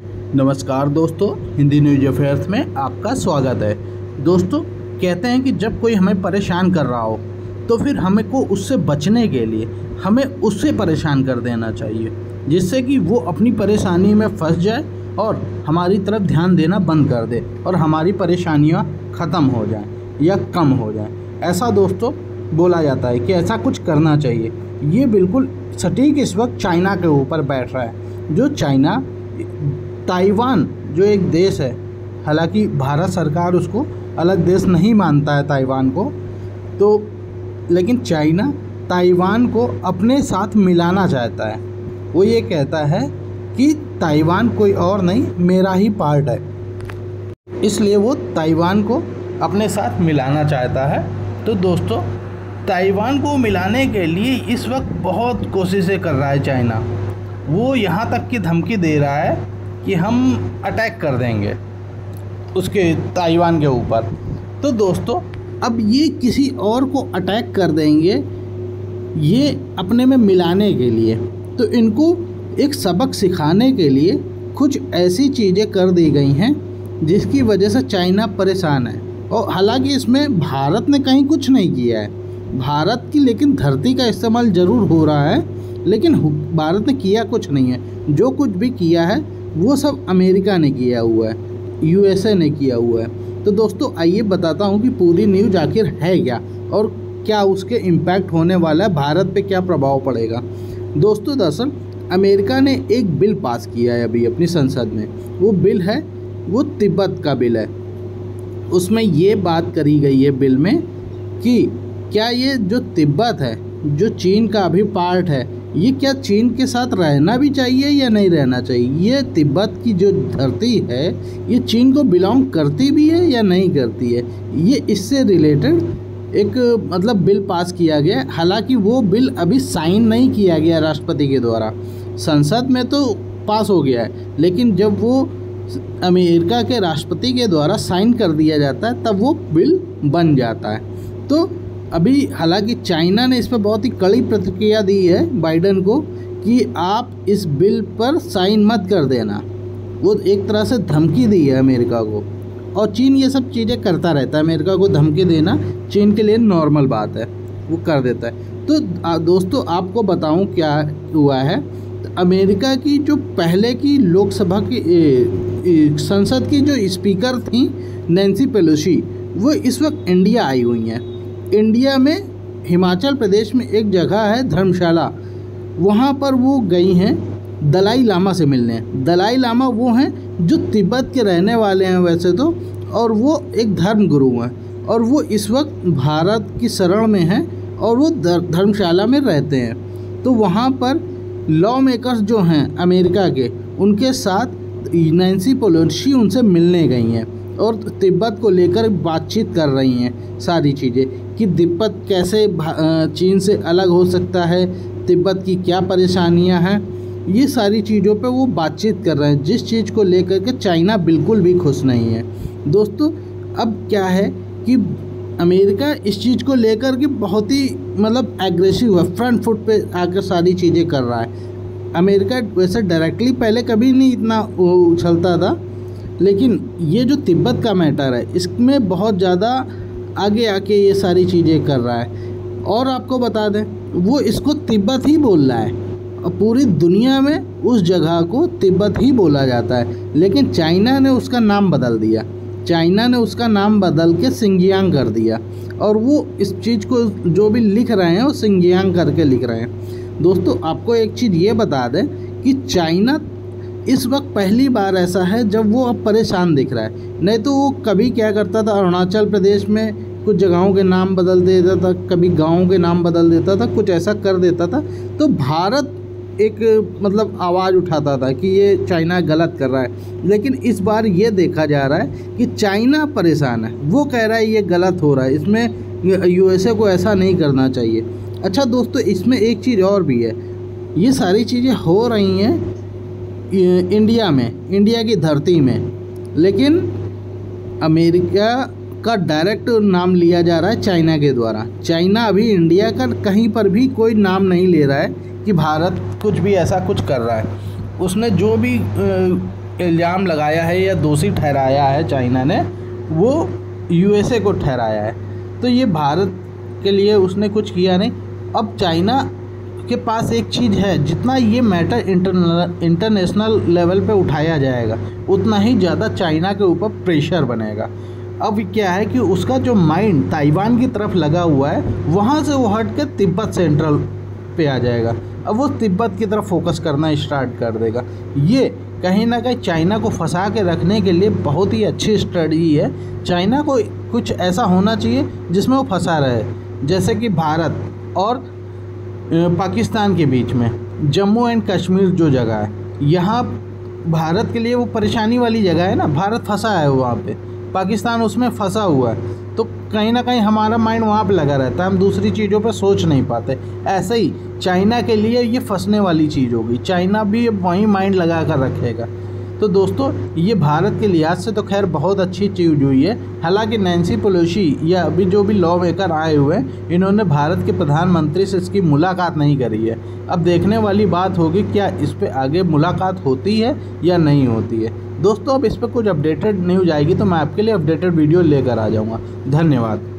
नमस्कार दोस्तों, Hindi news affairs में आपका स्वागत है। दोस्तों, कहते हैं कि जब कोई हमें परेशान कर रहा हो तो फिर हमें को उससे बचने के लिए हमें उससे परेशान कर देना चाहिए, जिससे कि वो अपनी परेशानी में फंस जाए और हमारी तरफ़ ध्यान देना बंद कर दे और हमारी परेशानियाँ ख़त्म हो जाएँ या कम हो जाएँ। ऐसा दोस्तों बोला जाता है कि ऐसा कुछ करना चाहिए। ये बिल्कुल सटीक इस वक्त चाइना के ऊपर बैठ रहा है, जो चाइना ताइवान, जो एक देश है। हालाँकि भारत सरकार उसको अलग देश नहीं मानता है ताइवान को। तो लेकिन चाइना ताइवान को अपने साथ मिलाना चाहता है। वो ये कहता है कि ताइवान कोई और नहीं, मेरा ही पार्ट है। इसलिए वो ताइवान को अपने साथ मिलाना चाहता है। तो दोस्तों, ताइवान को मिलाने के लिए इस वक्त बहुत कोशिशें कर रहा है चाइना। वो यहाँ तक की धमकी दे रहा है कि हम अटैक कर देंगे उसके ताइवान के ऊपर। तो दोस्तों, अब ये किसी और को अटैक कर देंगे, ये अपने में मिलाने के लिए। तो इनको एक सबक सिखाने के लिए कुछ ऐसी चीज़ें कर दी गई हैं, जिसकी वजह से चाइना परेशान है। और हालाँकि इसमें भारत ने कहीं कुछ नहीं किया है। भारत की लेकिन धरती का इस्तेमाल ज़रूर हो रहा है, लेकिन भारत ने किया कुछ नहीं है। जो कुछ भी किया है वो सब अमेरिका ने किया हुआ है यूएसए ने किया हुआ है। तो दोस्तों, आइए बताता हूँ कि पूरी न्यूज़ आखिर है क्या और क्या उसके इम्पैक्ट होने वाला है, भारत पे क्या प्रभाव पड़ेगा। दोस्तों, दरअसल अमेरिका ने एक बिल पास किया है अभी अपनी संसद में। वो बिल है, वो तिब्बत का बिल है। उसमें ये बात करी गई है बिल में कि क्या ये जो तिब्बत है, जो चीन का अभी पार्ट है ये क्या चीन के साथ रहना भी चाहिए या नहीं रहना चाहिए? ये तिब्बत की जो धरती है, ये चीन को बिलोंग करती भी है या नहीं करती है? ये इससे रिलेटेड एक मतलब बिल पास किया गया हालाँकि वो बिल अभी साइन नहीं किया गया राष्ट्रपति के द्वारा। संसद में तो पास हो गया है, लेकिन जब वो अमेरिका के राष्ट्रपति के द्वारा साइन कर दिया जाता है, तब वो बिल बन जाता है। तो अभी हालाँकि चाइना ने इस पर बहुत ही कड़ी प्रतिक्रिया दी है बाइडन को कि आप इस बिल पर साइन मत कर देना। वो एक तरह से धमकी दी है अमेरिका को। और चीन ये सब चीज़ें करता रहता है। अमेरिका को धमकी देना चीन के लिए नॉर्मल बात है। वो कर देता है। तो दोस्तों आपको बताऊँ क्या हुआ है? अमेरिका की जो पहले की लोकसभा की ए, ए, संसद की जो स्पीकर थी नैन्सी पेलोसी वो इस वक्त इंडिया आई हुई हैं। इंडिया में, हिमाचल प्रदेश में एक जगह है धर्मशाला। वहाँ पर वो गई हैं दलाई लामा से मिलने। दलाई लामा वो हैं जो तिब्बत के रहने वाले हैं वैसे तो और वो एक धर्म गुरु हैं, और वो इस वक्त भारत की शरण में हैं, और वो धर्मशाला में रहते हैं। तो वहाँ पर लॉ मेकर्स जो हैं अमेरिका के, उनके साथ नैन्सी पोलोसी उनसे मिलने गई हैं। और तिब्बत को लेकर बातचीत कर रही हैं सारी चीज़ें। कि तिब्बत कैसे चीन से अलग हो सकता है? तिब्बत की क्या परेशानियाँ हैं? ये सारी चीज़ों पे वो बातचीत कर रहे हैं। जिस चीज़ को लेकर के चाइना बिल्कुल भी खुश नहीं है। दोस्तों, अब क्या है कि अमेरिका इस चीज़ को लेकर के बहुत ही मतलब एग्रेसिव है। फ्रंट फुट पे आकर सारी चीज़ें कर रहा है। अमेरिका वैसे डायरेक्टली पहले कभी नहीं इतना उछलता था। लेकिन ये जो तिब्बत का मैटर है, इसमें बहुत ज़्यादा आगे आके ये सारी चीज़ें कर रहा है। और आपको बता दें, वो इसको तिब्बत ही बोल रहा है। और पूरी दुनिया में उस जगह को तिब्बत ही बोला जाता है। लेकिन चाइना ने उसका नाम बदल दिया। चाइना ने उसका नाम बदल के सिंगियांग कर दिया। और वो इस चीज़ को जो भी लिख रहे हैं, वो सिंगियांग करके लिख रहे हैं। दोस्तों, आपको एक चीज़ ये बता दें कि चाइना इस वक्त पहली बार ऐसा है जब वो अब परेशान दिख रहा है। नहीं तो वो कभी क्या करता था? अरुणाचल प्रदेश में कुछ जगहों के नाम बदल देता था, कभी गाँव के नाम बदल देता था, कुछ ऐसा कर देता था। तो भारत एक मतलब आवाज़ उठाता था कि ये चाइना गलत कर रहा है। लेकिन इस बार ये देखा जा रहा है कि चाइना परेशान है। वो कह रहा है ये गलत हो रहा है। इसमें यूएसए को ऐसा नहीं करना चाहिए। अच्छा दोस्तों, इसमें एक चीज़ और भी है। ये सारी चीज़ें हो रही हैं इंडिया में, इंडिया की धरती में। लेकिन अमेरिका का डायरेक्ट नाम लिया जा रहा है चाइना के द्वारा। चाइना अभी इंडिया का कहीं पर भी कोई नाम नहीं ले रहा है कि भारत कुछ भी ऐसा कुछ कर रहा है। उसने जो भी इल्ज़ाम लगाया है या दोषी ठहराया है चाइना ने, वो यूएसए को ठहराया है। तो ये भारत के लिए उसने कुछ किया नहीं। अब चाइना के पास एक चीज़ है, जितना ये मैटर इंटरनेशनल लेवल पे उठाया जाएगा, उतना ही ज़्यादा चाइना के ऊपर प्रेशर बनेगा। अब क्या है कि उसका जो माइंड ताइवान की तरफ़ लगा हुआ है, वहाँ से वो हट के तिब्बत सेंट्रल पे आ जाएगा। अब वो तिब्बत की तरफ़ फोकस करना स्टार्ट कर देगा। ये कहीं ना कहीं चाइना को फंसा के रखने के लिए बहुत ही अच्छी स्ट्रेटजी है। चाइना को कुछ ऐसा होना चाहिए जिसमें वो फंसा रहे, जैसे कि भारत और पाकिस्तान के बीच में। जम्मू एंड कश्मीर जो जगह है, यहाँ भारत के लिए वो परेशानी वाली जगह है ना। भारत फंसा है वहाँ पे। पाकिस्तान उसमें फंसा हुआ है। तो कहीं ना कहीं हमारा माइंड वहाँ पे लगा रहता है। हम दूसरी चीज़ों पे सोच नहीं पाते। ऐसे ही चाइना के लिए ये फंसने वाली चीज़ होगी चाइना भी वहीं माइंड लगा कर रखेगा। तो दोस्तों, ये भारत के लिहाज से तो खैर बहुत अच्छी चीज़ हुई है। हालाँकि नैन्सी पोलोशी या अभी जो भी लॉ मेकर आए हुए हैं, इन्होंने भारत के प्रधानमंत्री से इसकी मुलाकात नहीं करी है। अब देखने वाली बात होगी, क्या इस पर आगे मुलाकात होती है या नहीं होती है। दोस्तों, अब इस पर कुछ अपडेटेड न्यूज़ आएगी तो मैं आपके लिए अपडेटेड वीडियो लेकर आ जाऊँगा। धन्यवाद।